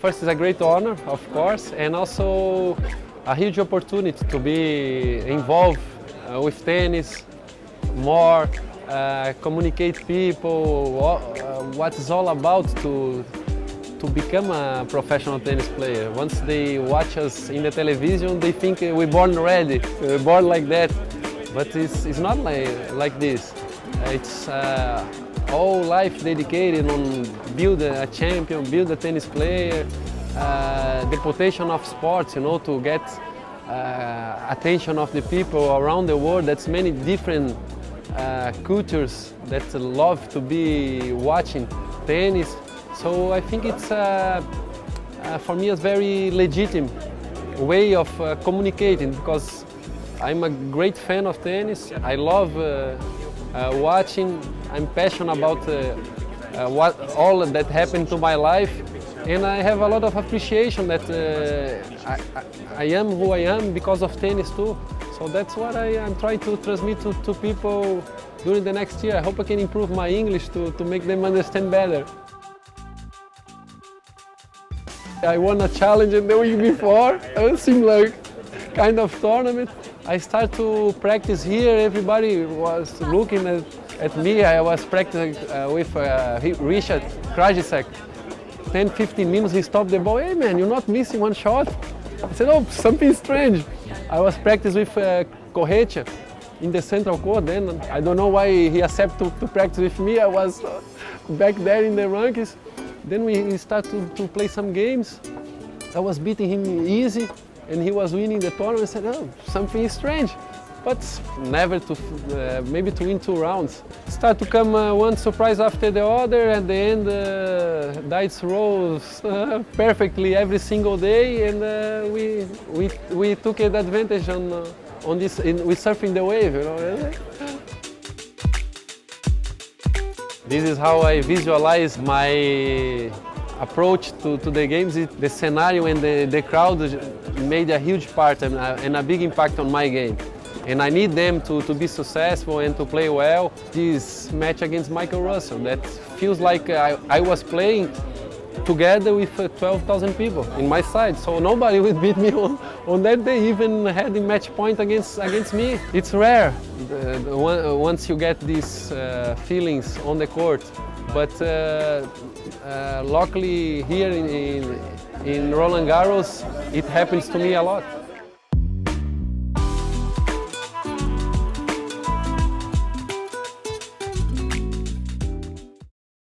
First, it's a great honor, of course, and also a huge opportunity to be involved uh, with tennis more, uh, communicate people, what, uh, what it's all about to, to become a professional tennis player. Once they watch us in the television, they think we're born ready, we're born like that. But it's, it's not like, like this. It's uh, all life dedicated on build a champion, build a tennis player, uh, the potential of sports, you know, to get uh, attention of the people around the world. That's many different uh, cultures that love to be watching tennis. So I think it's, uh, uh, for me, a very legitimate way of uh, communicating because I'm a great fan of tennis. I love uh, uh, watching. I'm passionate about what all that happened to my life and I have a lot of appreciation that uh, I, I, am who I am because of tennis too. So that's what I am trying to transmit to, to people during the next year. I hope I can improve my English to, to make them understand better. I won a challenge the week before, it seemed like kind of tournament. I start to practice here, everybody was looking at, at me. I was practicing uh, with uh, Richard Krajicek. 10, 15 minutes, he stopped the ball. Hey man, you're not missing one shot. I said, oh, something strange. I was practicing with uh, in the central court then. I don't know why he accepted to, to practice with me. I was uh, back there in the rankings. Then we started to, to play some games. I was beating him easy and he was winning the tournament. I said, oh, something strange but never to, uh, maybe to win two rounds. Start to come uh, one surprise after the other, and the end uh, dice rolls perfectly every single day, and uh, we, we, we took an advantage on, uh, on this, in, with surfing the wave, you know. This is how I visualize my approach to, to the games. The scenario and the, the crowd made a huge part and a, and a big impact on my game and I need them to, to be successful and to play well. This match against Michael Russell, that feels like I, I was playing together with uh, 12,000 people in my side. So nobody would beat me on, on that day, even had a match point against, against me. It's rare the, the uh, once you get these uh, feelings on the court. But uh, uh luckily here in, in, in Roland Garros, it happens to me a lot.